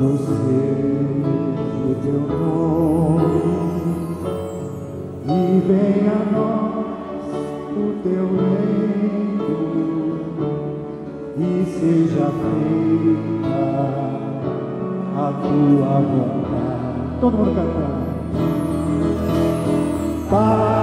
Não seja o teu nome e venha a nós o teu reino e seja feita a tua vontade. Todo mundo cantando. Pai.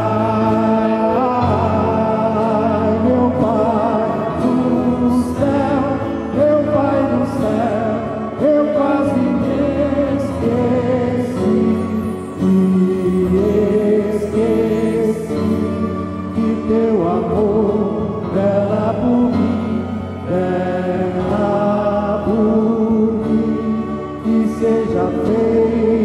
Seja feito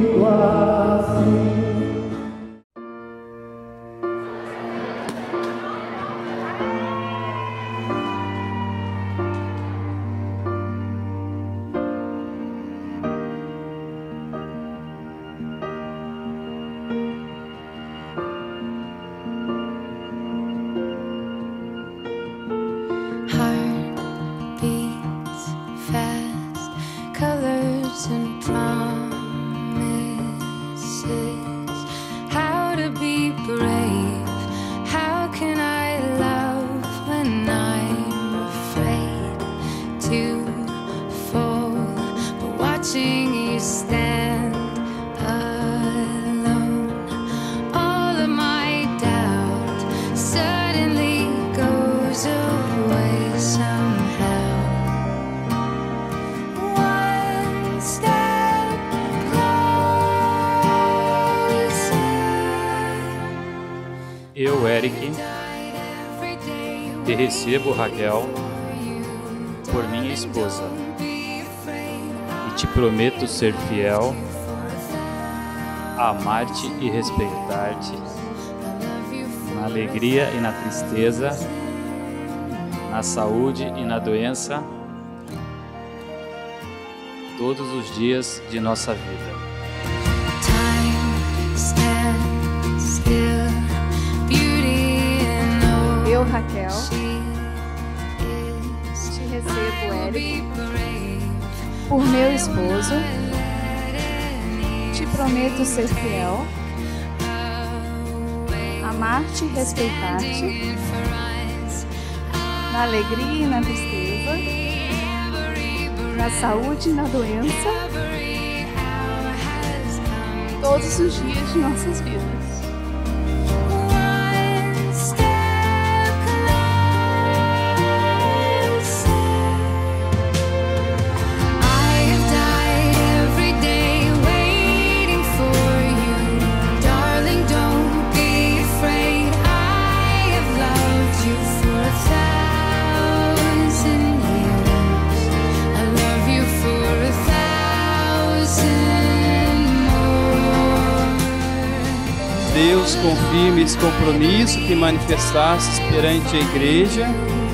Eric, te recebo, Raquel, por minha esposa e te prometo ser fiel, amar-te e respeitar-te na alegria e na tristeza, na saúde e na doença, todos os dias de nossa vida. Por meu esposo. Te prometo ser fiel, amar-te e respeitar-te na alegria e na tristeza, na saúde e na doença, todos os dias de nossas vidas. Deus, confirme esse compromisso que manifestastes perante a igreja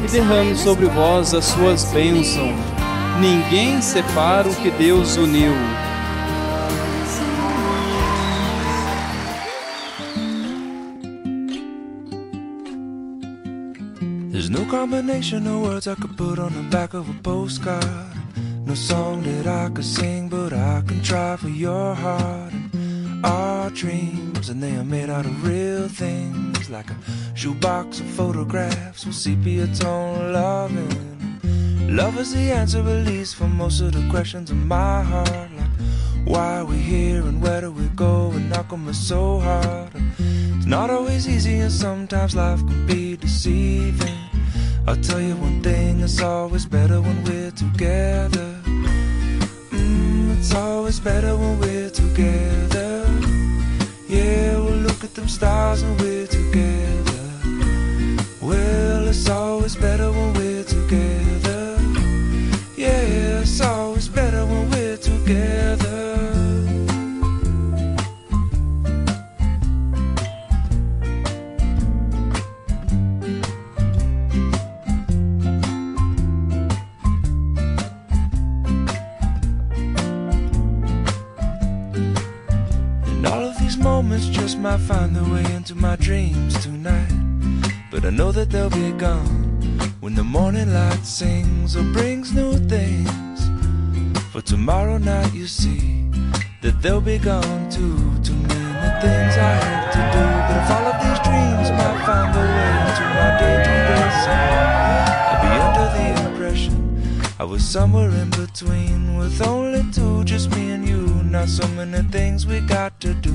e derrame sobre vós as suas bênçãos. Ninguém separa o que Deus uniu. There's no combination of words I could put on the back of a postcard. No song that I could sing, but I can try for your heart. Our dreams, and they are made out of real things, like a shoebox of photographs with sepia tone loving. Love is the answer, at least, for most of the questions in my heart. Like, why are we here and where do we go? And how come it's so hard? It's not always easy, and sometimes life can be deceiving. I'll tell you one thing, it's always better when we're together. Mm, it's always better when we're together. Them stars and we're might find their way into my dreams tonight. But I know that they'll be gone when the morning light sings or brings new things. For tomorrow night, you see that they'll be gone too. Too many things I have to do. But if all of these dreams might find their way into my daydream dancing, I'd be under the impression I was somewhere in between with only two, just me and you. Not so many things we got to do,